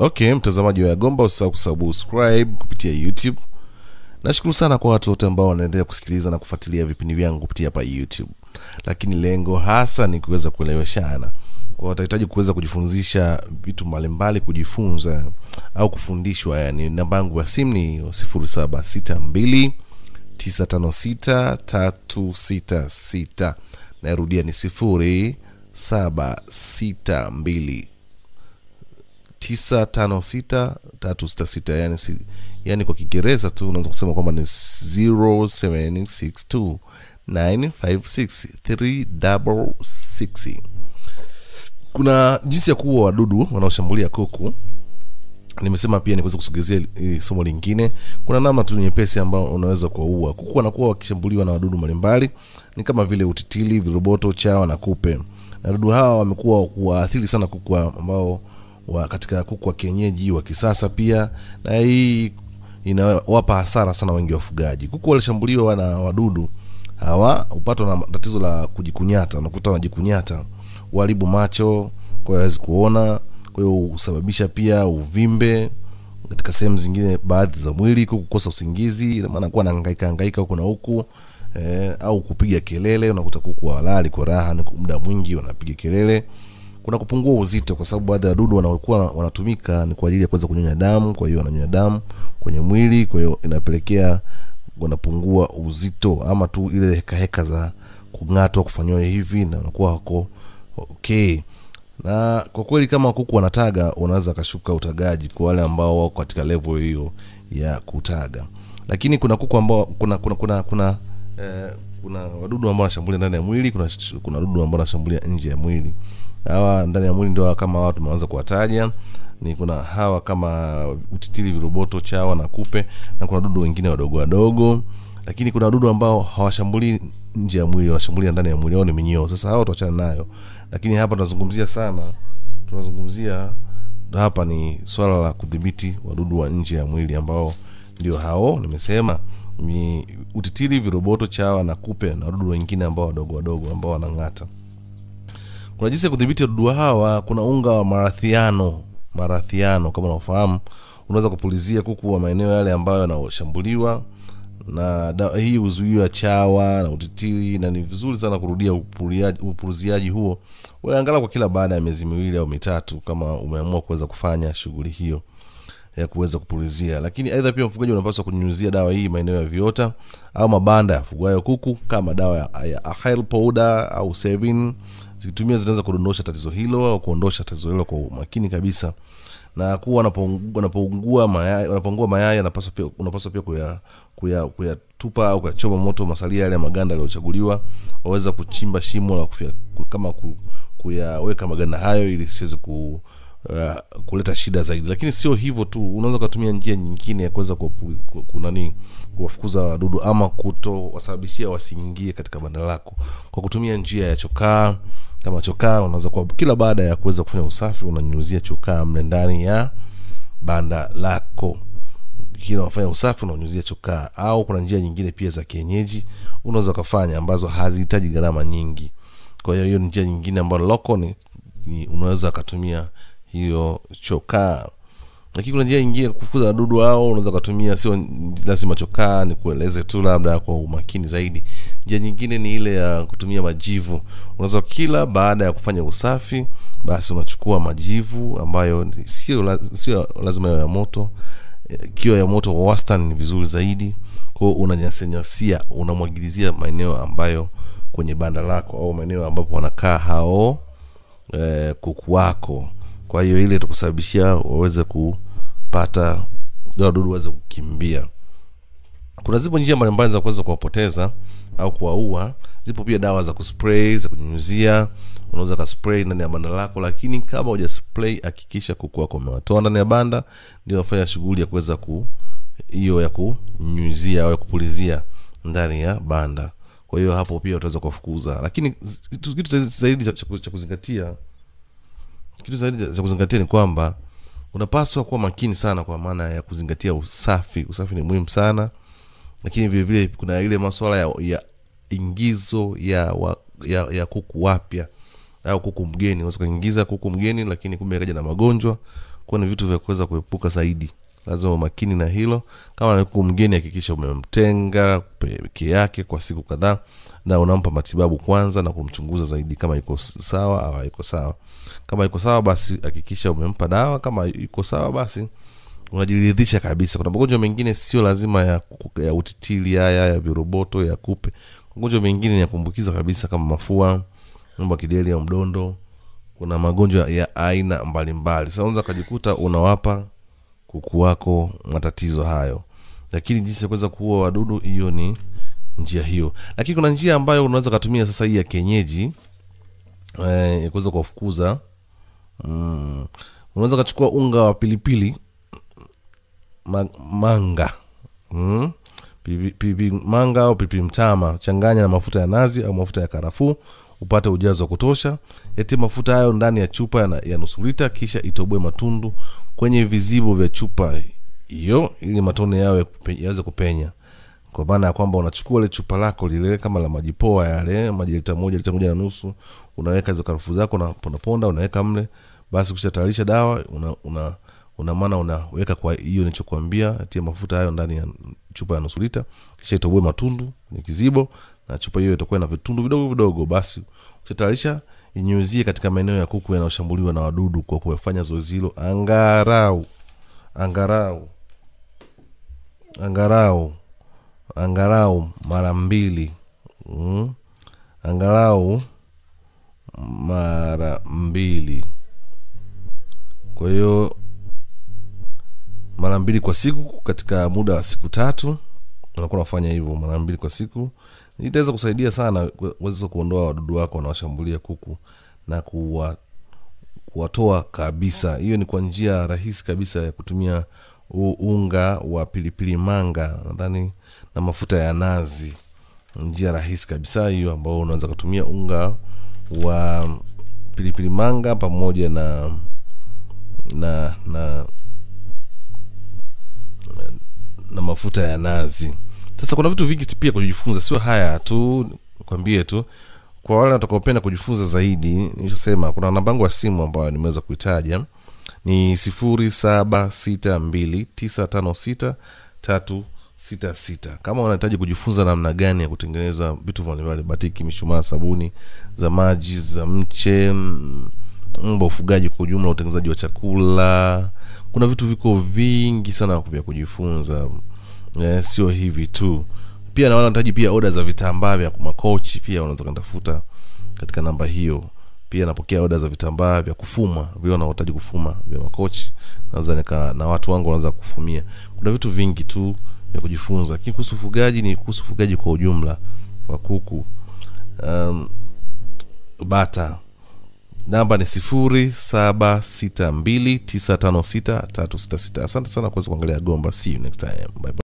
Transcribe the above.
okay mtazamaji wa yagomba usisahau kusubscribe kupitia youtube. Nashukuru sana kwa watu wote ambao wanaendelea kusikiliza na kufuatilia vipindi vyangu kupitia hapa youtube. Lakini lengo hasa ni kuweza kueleweshana. Kwa watahitaji kuweza kujifunzisha vitu mbalimbali kujifunza au kufundishwa yani namba yangu ya simu ni 0762 956 366 nairudia ni 0762 956366 yani, yani kwa kiingereza tu unaweza kusema kwamba ni 0762956366 kuna jinsi ya kuua wadudu wanaoshambulia kuku. Nimesema pia niweze kusogezea eh, somo lingine. Kuna namna tu nyepesi ambayo unaweza kuwaua. Kuku wanakuwa wakishambuliwa na wadudu mbalimbali. Ni kama vile utitili viroboto chawa na kupe. Na wadudu hawa wamekuwa kuwaathiri sana kuku wa- ambao wa katika kuku wa kienyeji wa kisasa pia. Na hii inawapa hasara sana wengi wafugaji. Kuku walishambuliwa na wadudu hawa hupatwa na tatizo la kujikunyata. Unakuta wanajikunyata uharibu macho kwa hiyo hawezi kuona kwa hiyo husababisha pia uvimbe katika sehemu zingine baadhi za mwili kuku kukosa usingizi maana kuwa nahangaika hangaika huku na huku eh, au kupiga kelele. Unakuta kuku walali kwa raha ni muda mwingi wanapiga kelele kuna kupungua uzito kwa sababu baadhi ya wadudu wanaokuwa wanatumika ni kwa ajili ya kuweza kunyonya damu kwa hiyo wananyonya damu kwenye mwili kwa hiyo inapelekea wanapungua uzito ama tu ile heka heka za kung'atwa kufanyiwa hivi na wanakuwa wako okay. Na kwa kweli kama kuku wanataga wanaweza kashuka utagaji kwa wale ambao wako katika level hiyo ya kutaga. Lakini kuna kuku ambao kuna kuna kuna kuna eh, kuna wadudu ambao wanashambulia ndani ya mwili kuna kuna wadudu ambao wanashambulia nje ya mwili. Hawa ndani ya mwili ndio kama hawa tumeanza kuwataja. Ni kuna hawa kama utitili viroboto chawa na kupe na kuna wadudu wengine wadogo wadogo. Lakini kuna wadudu ambao hawashambulii nje ya mwili wanashambulia ndani ya mwili au ni minyoo. Sasa hao tuachane nayo. Lakini hapa tunazungumzia sana tunazungumzia hapa ni swala la kudhibiti wadudu wa nje ya mwili ambao ndio hao nimesema ni utitiri viroboto chawa na kupe na wadudu wengine ambao wadogo wadogo ambao wanang'ata. Kuna jinsi ya kudhibiti wadudu hawa kuna unga wa marathiano marathiano kama unaofahamu unaweza kupulizia kuku wa maeneo yale ambayo yanashambuliwa na hii huzuia chawa na utitiri na ni vizuri sana kurudia upuliziaji huo. Wewe kwa kila baada ya miezi miwili au mitatu kama umeamua kuweza kufanya shughuli hiyo ya kuweza kupulizia. Lakini aidha pia mfugaji unapaswa kunyunyuzia dawa hii maeneo ya viota au mabanda yafugwayo kuku kama dawa ya, ya Ahel powder au Sevin. Zikitumia zinaweza kudondosha tatizo hilo au kuondosha tatizo hilo kwa umakini kabisa. Na kuwa wanapoungua mayai wanapoungua mayai anapaswa pia unapaswa pia kuya kuya kuyatupa au kuyachoma moto masalia yale ya maganda yaliyochaguliwa. Waweza kuchimba shimo na kufia, kama kuyaweka maganda hayo ili siweze ku uh, kuleta shida zaidi. Lakini sio hivyo tu unaweza ukatumia njia nyingine ya kuweza kunani kuwafukuza wadudu ama kutowasababishia wasiingie katika banda lako. Kwa kutumia njia ya chokaa kama chokaa unaweza kwa kila baada ya kuweza kufanya usafi unanyunyuzia chokaa mle ndani ya banda lako. Kila unafanya usafi unanyunyuzia chokaa. Au kuna njia nyingine pia za kienyeji unaweza ukafanya ambazo hazihitaji gharama nyingi. Kwa hiyo hiyo njia nyingine ambayo loko ni, ni unaweza ukatumia hiyo chokaa. Lakini kuna njia nyingine kufukuza wadudu hao unaweza ukatumia sio lazima chokaa ni kueleze tu labda kwa umakini zaidi. Njia nyingine ni ile ya kutumia majivu. Unaweza kila baada ya kufanya usafi basi unachukua majivu ambayo sio sio lazima ya moto. Kiwa ya moto wa wastani ni vizuri zaidi. Kwao unanyasenyasia unamwagilizia maeneo ambayo kwenye banda lako au maeneo ambapo wanakaa hao eh, kuku wako kwa hiyo ile itakusababishia waweze kupata wadudu waweze kukimbia. Kuna zipo njia mbalimbali za kuweza kuwapoteza au kuwaua. Zipo pia dawa za kuspray za kunyunyuzia. Unaweza kaspray ndani ya banda lako lakini kama uja spray hakikisha kuku wako umewatoa ndani ya banda. Ndio wafanya shughuli ya kuweza ku hiyo ya kunyunyuzia au ya kupulizia ndani ya banda. Kwa hiyo hapo pia utaweza kuwafukuza. Lakini kitu zaidi cha kuzingatia kitu zaidi cha kuzingatia ni kwamba unapaswa kuwa makini sana kwa maana ya kuzingatia usafi. Usafi ni muhimu sana. Lakini vile vile kuna ile maswala ya, ya ingizo ya, wa, ya ya kuku wapya au kuku mgeni. Unaweza kuingiza kuku mgeni lakini kumbe akaja na magonjwa. Kuwa ni vitu vya kuweza kuepuka zaidi lazima umakini na hilo. Kama ni mgeni hakikisha umemtenga peke yake kwa siku kadhaa na unampa matibabu kwanza na kumchunguza zaidi kama iko sawa au haiko sawa. Kama iko sawa basi hakikisha umempa dawa. Kama iko sawa basi unajiridhisha kabisa. Kuna magonjwa mengine sio lazima ya, ya utitili haya ya viroboto ya kupe. Magonjwa mengine ni ya kuambukiza kabisa kama mafua mba kideli ya mdondo. Kuna magonjwa ya aina mbalimbali. Sasa unaweza ukajikuta unawapa kuku wako matatizo hayo lakini jinsi ya kuweza kuua wadudu hiyo ni njia hiyo lakini kuna njia ambayo unaweza ukatumia sasa hii ya kienyeji eh, kuweza kuwafukuza mm. unaweza ukachukua unga wa pilipili ma, manga mm. pilipili manga au pilipili mtama changanya na mafuta ya nazi au mafuta ya karafuu upate ujazo wa kutosha. Yatie mafuta hayo ndani ya chupa ya, ya nusu lita kisha itoboe matundu kwenye vizibo vya chupa hiyo ili matone yao yaweze kupenya. Kwa maana ya kwamba unachukua ile chupa lako lile kama la maji poa yale maji lita moja lita moja na nusu unaweka hizo karafuu zako na ponda ponda unaweka mle. Basi kushatayarisha dawa una, una una maana unaweka kwa hiyo nilichokuambia tia mafuta hayo ndani ya chupa ya nusu lita kisha itoboe matundu kwenye kizibo na chupa hiyo itakuwa na vitundu vidogo vidogo basi ukishatayarisha inyuzie katika maeneo ya kuku yanayoshambuliwa na wadudu kwa kufanya zoezi hilo. Angarau. Angarau. Angarau. Angarau mara mbili. Mm. angarau mara mbili. Kwa hiyo mara mbili kwa siku katika muda wa siku tatu unakuwa unafanya hivyo mara mbili kwa siku itaweza kusaidia sana kuweza kuondoa wadudu wako wanaoshambulia kuku na kuwa kuwatoa kabisa. Hiyo ni kwa njia rahisi kabisa ya kutumia unga wa pilipili manga nadhani na mafuta ya nazi. Njia rahisi kabisa hiyo ambao unaweza kutumia unga wa pilipili manga pamoja na na na na mafuta ya nazi sasa kuna vitu vingi pia kujifunza sio haya tu kwambie tu. Kwa wale watakaopenda kujifunza zaidi nishasema kuna namba yangu ya simu ambayo nimeweza kuitaja. Ni sifuri saba sita mbili tisa tano sita tatu sita sita. Kama unahitaji kujifunza namna gani ya kutengeneza vitu mbalimbali batiki mishumaa sabuni za maji za mche mba ufugaji kwa ujumla utengenezaji wa chakula. Kuna vitu viko vingi sana vya kujifunza eh, sio hivi tu. Pia naona nahitaji pia oda za vitambaa vya makochi pia unaweza kantafuta katika namba hiyo. Pia napokea oda za vitambaa vya kufuma. Vile wanaohitaji kufuma vya makochi. Naweza nika na watu wangu wanaweza kufumia. Kuna vitu vingi tu vya kujifunza. Lakini kuhusu ufugaji ni kuhusu ufugaji kwa ujumla wa kuku. Um, bata. Namba ni sifuri saba sita mbili tisa tano sita tatu sita sita. Asante sana kuweza kuangalia gomba. See you next time. Bye, bye.